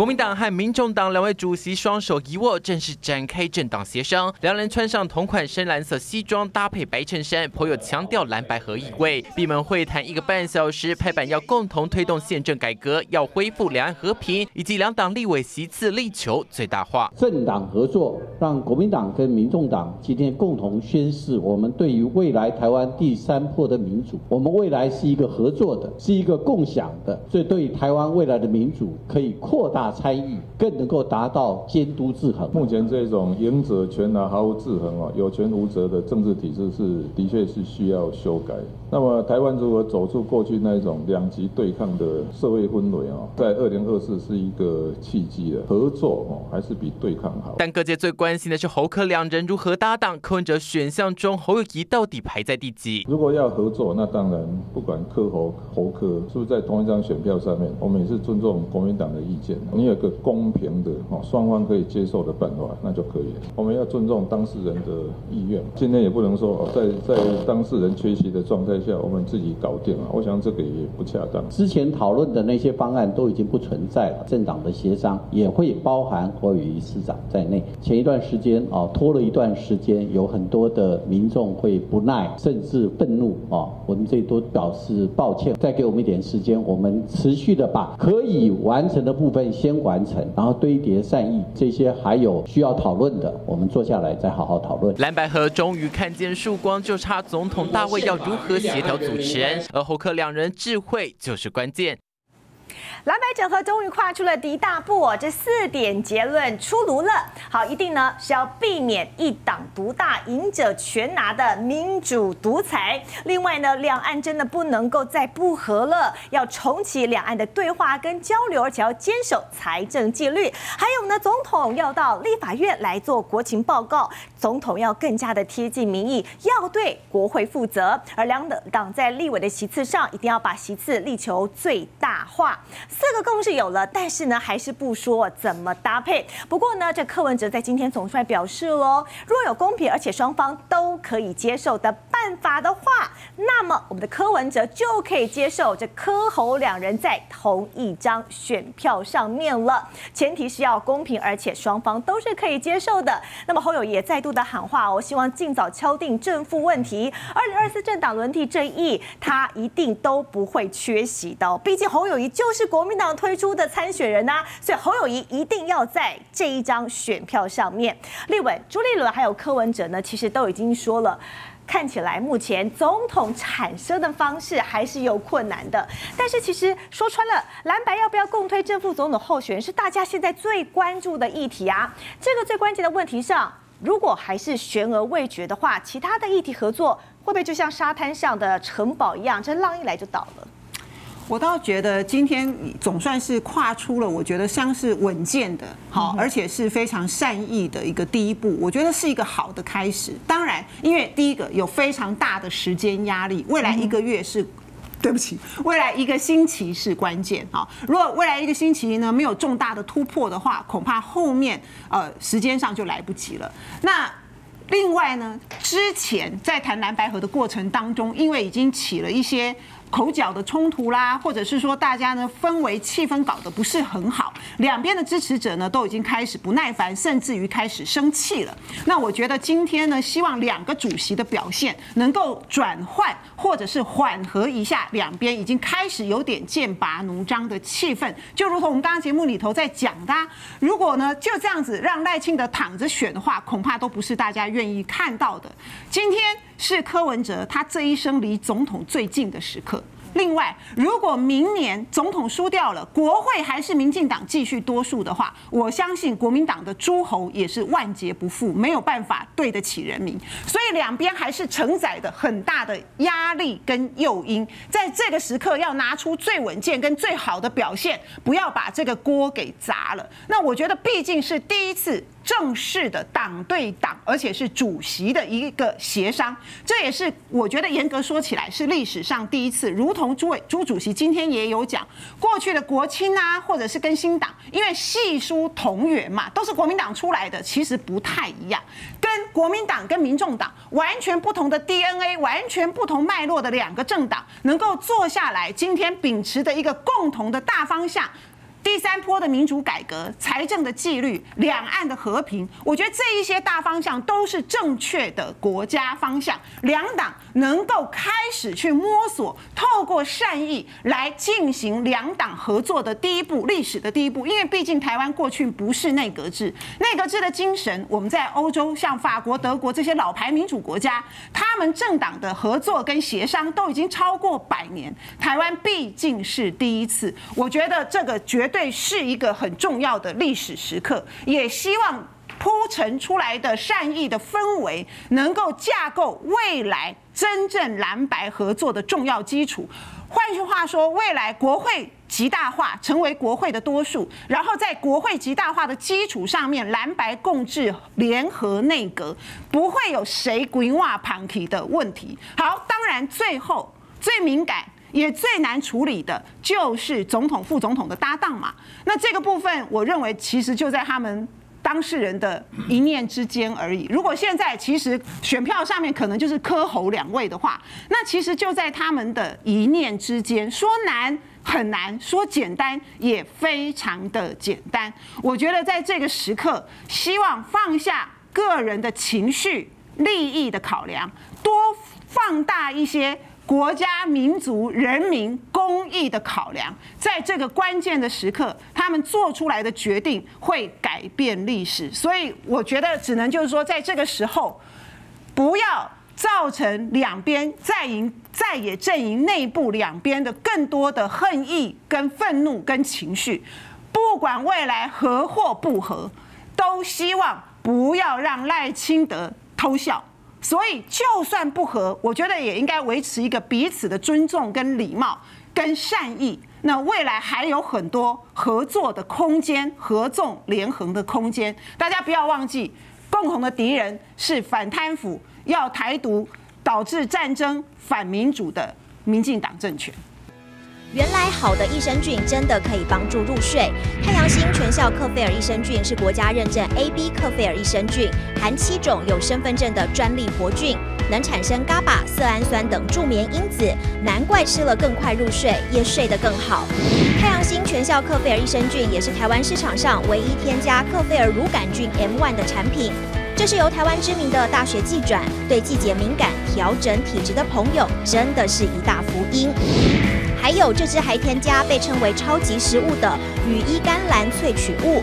国民党和民众党两位主席双手一握，正式展开政党协商。两人穿上同款深蓝色西装，搭配白衬衫，颇有强调蓝白合意味。闭门会谈一个半小时，拍板要共同推动宪政改革，要恢复两岸和平，以及两党立委席次力求最大化。政党合作，让国民党跟民众党今天共同宣示，我们对于未来台湾第三波的民主，我们未来是一个合作的，是一个共享的，所以对于台湾未来的民主可以扩大。参与更能够达到监督制衡。目前这种赢者全拿毫无制衡啊，有权无责的政治体制是的确是需要修改。那么台湾如何走出过去那一种两极对抗的社会氛围啊，在二零二四是一个契机的合作哦，还是比对抗好。但各界最关心的是侯科两人如何搭档。柯文哲选项中，侯友谊到底排在第几？如果要合作，那当然不管柯侯侯科是不是在同一张选票上面，我们也是尊重国民党的意见。你有个公平的哦，双方可以接受的办法，那就可以了。我们要尊重当事人的意愿，今天也不能说哦，在在当事人缺席的状态下，我们自己搞定了。我想这个也不恰当。之前讨论的那些方案都已经不存在了，政党的协商也会包含侯友谊市长在内。前一段时间啊，拖了一段时间，有很多的民众会不耐，甚至愤怒啊。我们最多表示抱歉，再给我们一点时间，我们持续的把可以完成的部分先。先完成，然后堆叠善意，这些还有需要讨论的，我们坐下来再好好讨论。蓝白河终于看见曙光，就差总统大卫要如何协调主持人，而侯克两人智慧就是关键。蓝白整合终于跨出了第一大步哦，这四点结论出炉了。好，一定呢是要避免一党独大、赢者全拿的民主独裁。另外呢，两岸真的不能够再不和了，要重启两岸的对话跟交流，而且要坚守财政纪律。还有呢，总统要到立法院来做国情报告，总统要更加的贴近民意，要对国会负责。而两党党在立委的席次上，一定要把席次力求最话。四个共识有了，但是呢，还是不说怎么搭配。不过呢，这柯文哲在今天总算表示喽，若有公平而且双方都可以接受的办法的话，那么我们的柯文哲就可以接受这柯侯两人在同一张选票上面了。前提是要公平，而且双方都是可以接受的。那么侯友也再度的喊话，我希望尽早敲定正负问题。二零二四政党轮替这一，他一定都不会缺席的。毕竟侯友友谊就是国。民党推出的参选人呐，所以侯友谊一定要在这一张选票上面。立委朱立伦还有柯文哲呢，其实都已经说了，看起来目前总统产生的方式还是有困难的。但是其实说穿了，蓝白要不要共推正副总统候选人，是大家现在最关注的议题啊。这个最关键的问题上，如果还是悬而未决的话，其他的议题合作会不会就像沙滩上的城堡一样，这浪一来就倒了？我倒觉得今天总算是跨出了，我觉得像是稳健的，好，而且是非常善意的一个第一步，我觉得是一个好的开始。当然，因为第一个有非常大的时间压力，未来一个月是，对不起，未来一个星期是关键啊。如果未来一个星期呢没有重大的突破的话，恐怕后面呃时间上就来不及了。那另外呢，之前在谈蓝白河的过程当中，因为已经起了一些。口角的冲突啦，或者是说大家呢氛围气氛搞得不是很好，两边的支持者呢都已经开始不耐烦，甚至于开始生气了。那我觉得今天呢，希望两个主席的表现能够转换或者是缓和一下两边已经开始有点剑拔弩张的气氛。就如同我们刚刚节目里头在讲的，如果呢就这样子让赖清德躺着选的话，恐怕都不是大家愿意看到的。今天。是柯文哲他这一生离总统最近的时刻。另外，如果明年总统输掉了，国会还是民进党继续多数的话，我相信国民党的诸侯也是万劫不复，没有办法对得起人民。所以两边还是承载的很大的压力跟诱因，在这个时刻要拿出最稳健跟最好的表现，不要把这个锅给砸了。那我觉得毕竟是第一次正式的党对党，而且是主席的一个协商，这也是我觉得严格说起来是历史上第一次，如同。朱伟朱主席今天也有讲，过去的国青啊，或者是跟新党，因为系书同源嘛，都是国民党出来的，其实不太一样。跟国民党跟民众党完全不同的 DNA，完全不同脉络的两个政党，能够坐下来，今天秉持的一个共同的大方向。第三波的民主改革、财政的纪律、两岸的和平，我觉得这一些大方向都是正确的国家方向。两党能够开始去摸索，透过善意来进行两党合作的第一步，历史的第一步。因为毕竟台湾过去不是内阁制，内阁制的精神，我们在欧洲像法国、德国这些老牌民主国家，他们政党的合作跟协商都已经超过百年。台湾毕竟是第一次，我觉得这个绝。对，是一个很重要的历史时刻，也希望铺陈出来的善意的氛围，能够架构未来真正蓝白合作的重要基础。换句话说，未来国会极大化成为国会的多数，然后在国会极大化的基础上面，蓝白共治联合内阁，不会有谁规划旁提的问题。好，当然最后最敏感。也最难处理的就是总统、副总统的搭档嘛。那这个部分，我认为其实就在他们当事人的一念之间而已。如果现在其实选票上面可能就是柯侯两位的话，那其实就在他们的一念之间。说难很难，说简单也非常的简单。我觉得在这个时刻，希望放下个人的情绪、利益的考量，多放大一些。国家、民族、人民公益的考量，在这个关键的时刻，他们做出来的决定会改变历史。所以，我觉得只能就是说，在这个时候，不要造成两边在营在野阵营内部两边的更多的恨意、跟愤怒、跟情绪。不管未来和或不和，都希望不要让赖清德偷笑。所以，就算不和，我觉得也应该维持一个彼此的尊重、跟礼貌、跟善意。那未来还有很多合作的空间、合纵连横的空间。大家不要忘记，共同的敌人是反贪腐、要台独、导致战争、反民主的民进党政权。原来好的益生菌真的可以帮助入睡。太阳星全效克菲尔益生菌是国家认证 AB 克菲尔益生菌，含七种有身份证的专利活菌，能产生伽巴、色氨酸等助眠因子，难怪吃了更快入睡，也睡得更好。太阳星全效克菲尔益生菌也是台湾市场上唯一添加克菲尔乳杆菌 M1 的产品，这是由台湾知名的大学季转，对季节敏感、调整体质的朋友真的是一大福音。还有这支还添加被称为超级食物的羽衣甘蓝萃取物，